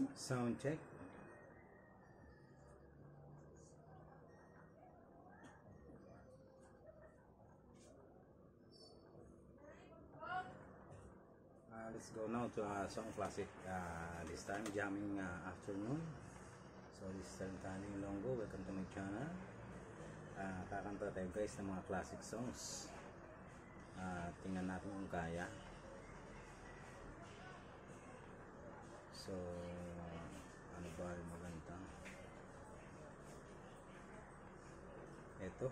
Sound check. Uh, let's go now to a song classic. Uh, this time jamming uh, afternoon. So this is Tani Longo. Welcome to my channel. Uh, kakanta tayo guys ng mga classic songs. Uh, tingnan natin kung kaya. So, Ito.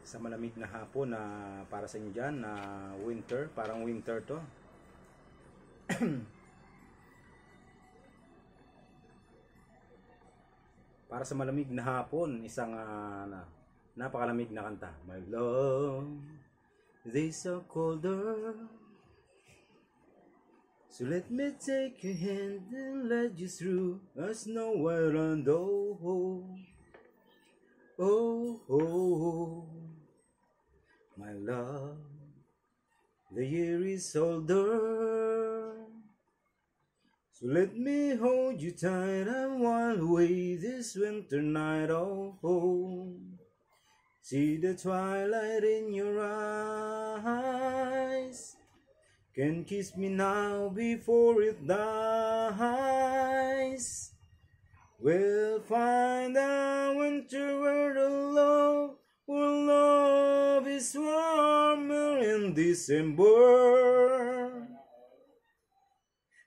Sa malamig na hapon na para sa inyo dyan na winter, parang winter to. para sa malamig na hapon, isang ah, na, napakalamig na kanta. My love, days are colder. So let me take your hand and lead you through a snow white and oh, oh, oh, oh, my love, the year is older. So let me hold you tight and while away this winter night, oh, oh. See the twilight in your eyes. Can kiss me now before it dies. We'll find a winter where the love, where love is warmer in December.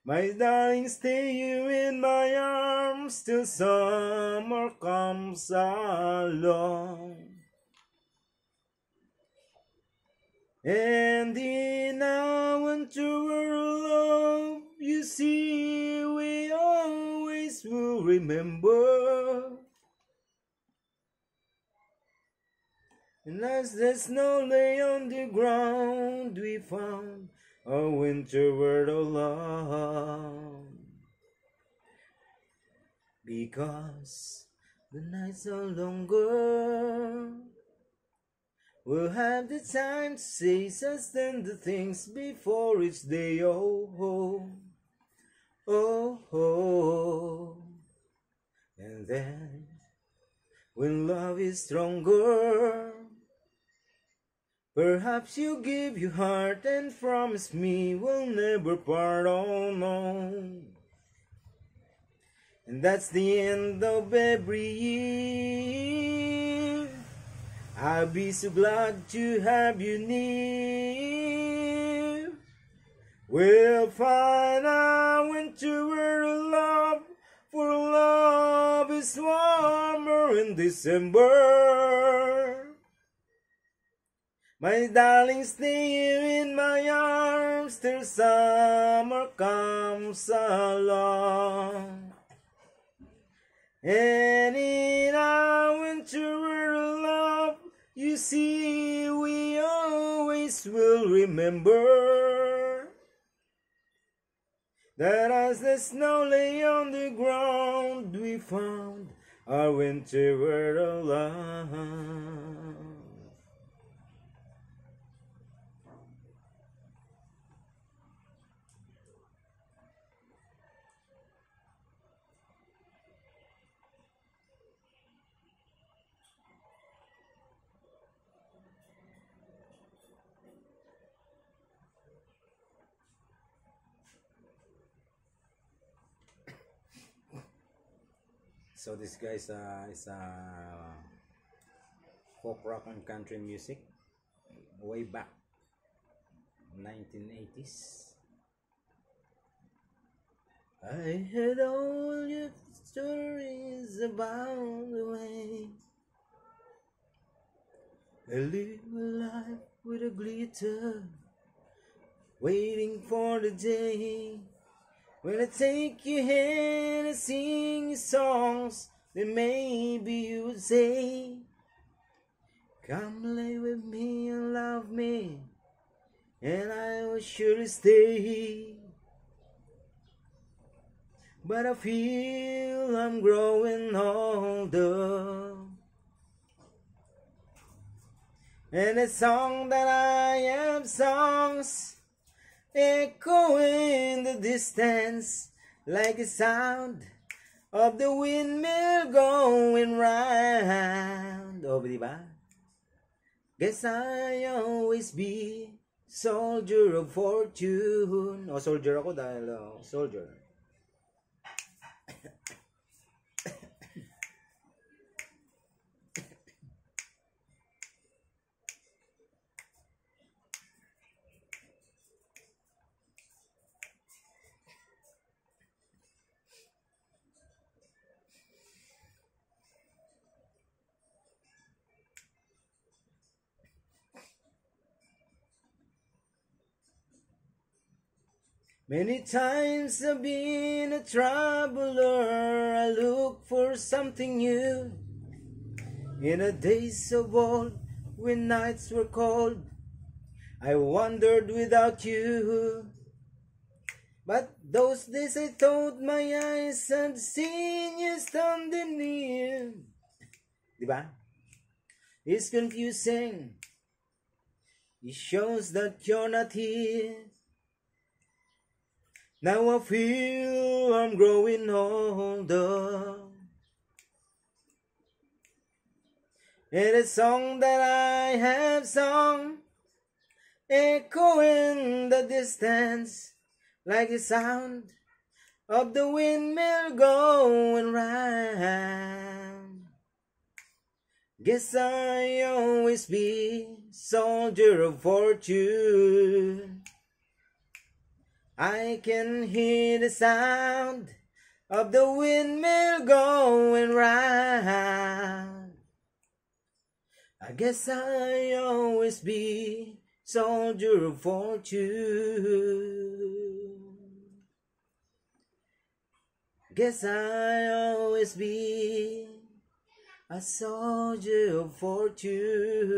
My darling, stay you in my arms till summer comes along. And in our winter love, you see, we always will remember. And as the snow lay on the ground, we found a winter word of love. Because the nights are longer. We'll have the time to say such tender things before each day. Oh, oh, oh, oh. And then, when love is stronger, perhaps you give your heart and promise me we'll never part. Oh, no. And that's the end of every year. I'll be so glad to have you near. We'll find a winter love, for love is warmer in December. My darling, stay in my arms till summer comes along. And in our winter you see, we always will remember that as the snow lay on the ground, we found our winter world of So this guys uh, is uh, folk rock and country music way back 1980s. I heard all your stories about the way I live a life with a glitter, waiting for the day when I take your hand and your songs, then maybe you would say, Come lay with me and love me, and I will surely stay. But I feel I'm growing older. And the song that I am songs echo in the distance like a sound of the windmill going round. O, di ba? Guess I always be soldier of fortune. O, soldier ako dahil oh, soldier. Many times I've been a traveler, I look for something new. In the days of old, when nights were cold, I wandered without you. But those days I thought my eyes had seen you standing near. Diba? It's confusing. It shows that you're not here. Now I feel I'm growing older. And a song that I have sung, echoing the distance, like the sound of the windmill going round. Guess I always be soldier of fortune. I can hear the sound of the windmill going round. I guess I always be soldier of fortune. Guess I always be a soldier of fortune.